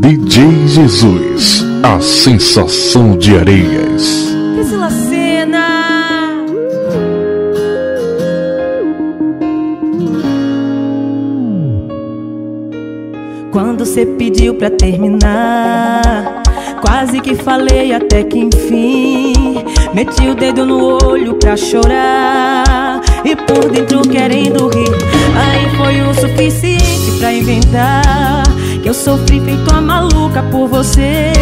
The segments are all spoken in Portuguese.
DJ Jesus, a sensação de areias. Priscila Cena. Quando você pediu pra terminar, quase que falei até que enfim. Meti o dedo no olho pra chorar e por dentro querendo rir. Aí foi o suficiente pra inventar eu sofri feito a maluca por você.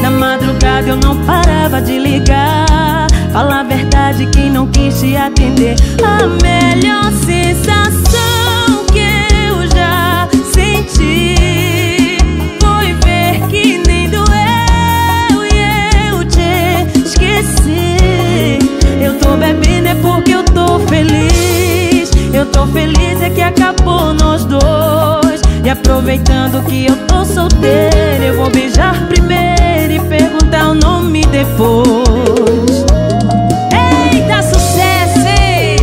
Na madrugada eu não parava de ligar. Fala a verdade, quem não quis te atender. A melhor E aproveitando que eu tô solteira, eu vou beijar primeiro e perguntar o nome depois. Eita, sucesso! hein?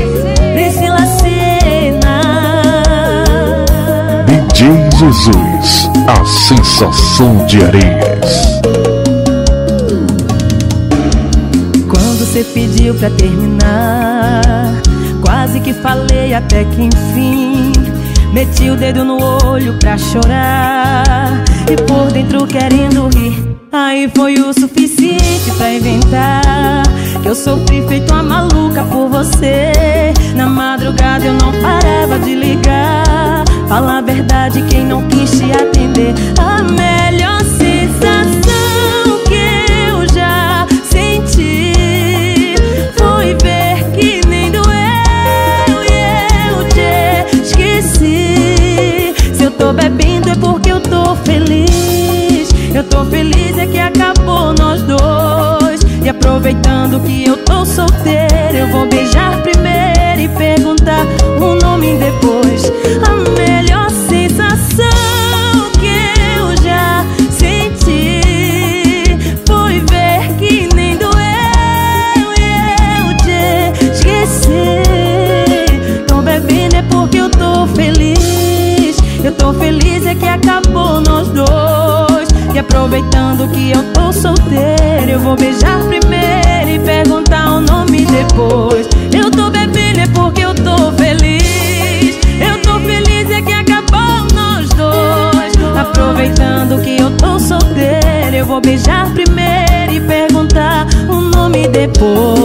Priscila Cena. DJ Jesus, a sensação de areias. Quando você pediu pra terminar, quase que falei até que enfim. Meti o dedo no olho pra chorar e por dentro querendo rir. Aí foi o suficiente pra inventar que eu sofri feito uma maluca por você. Na madrugada aproveitando que eu tô solteira, eu vou beijar primeiro e perguntar o nome depois. A melhor sensação que eu já senti foi ver que nem doeu e eu te esqueci. Tô bebendo é porque eu tô feliz. Eu tô feliz é que acabou nós dois. E aproveitando que eu tô solteira, eu vou beijar primeiro Que eu tô solteira, eu vou beijar primeiro e perguntar o nome depois.